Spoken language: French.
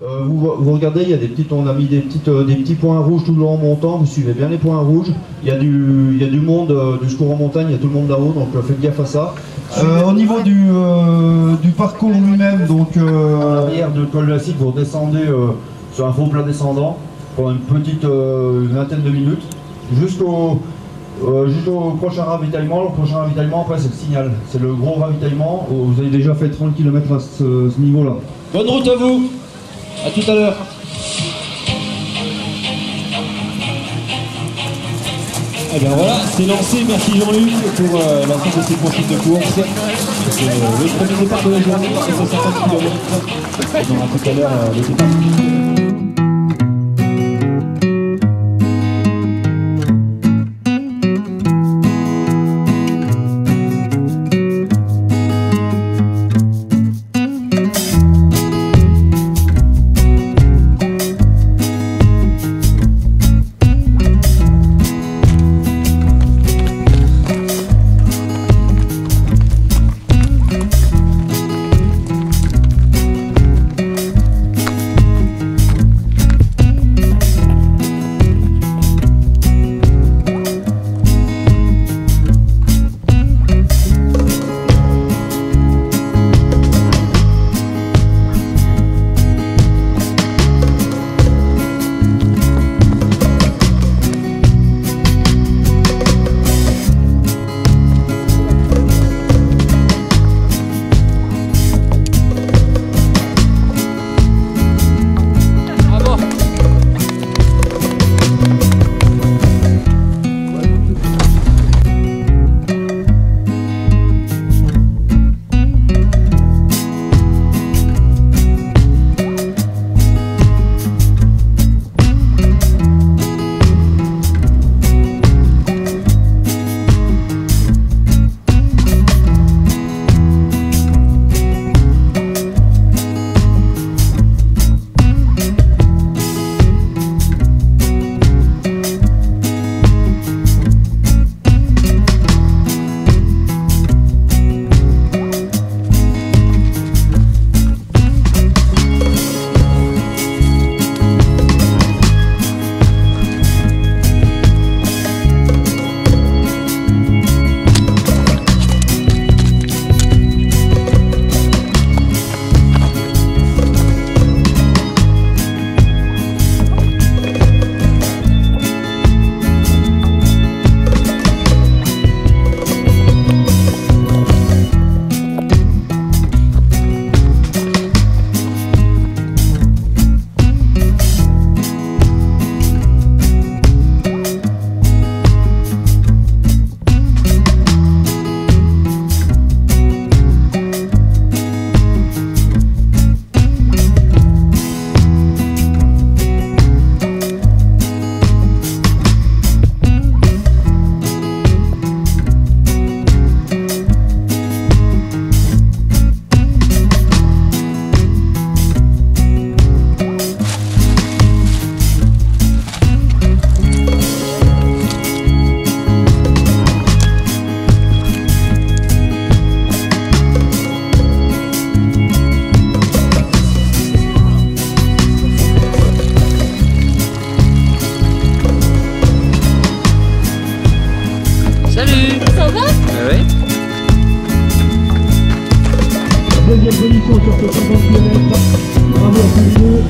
vous, vous regardez, il y a des petites, on a mis des, petites, euh, des petits points rouges tout le long en montant. Vous suivez bien les points rouges. Il y a du, il y a du monde, euh, du secours en montagne, il y a tout le monde là-haut, donc euh, faites gaffe à ça. Euh, au niveau du, euh, du parcours lui-même, donc À euh, l'arrière de col classique, vous redescendez euh, sur un faux plat descendant pendant une petite euh, une vingtaine de minutes jusqu'au euh, jusqu'au prochain ravitaillement. Le prochain ravitaillement, après, c'est le signal. C'est le gros ravitaillement. où Vous avez déjà fait 30 km à ce, ce niveau-là. Bonne route à vous. À tout à l'heure. Eh bien voilà, c'est lancé. Merci Jean-Luc pour euh, l'ensemble de ces profils de course. Euh, le premier départ de la journée, c'est 150 km. On aura tout à l'heure euh, le départ. Deuxième position sur ce 50 km. Bravo à tous les deux.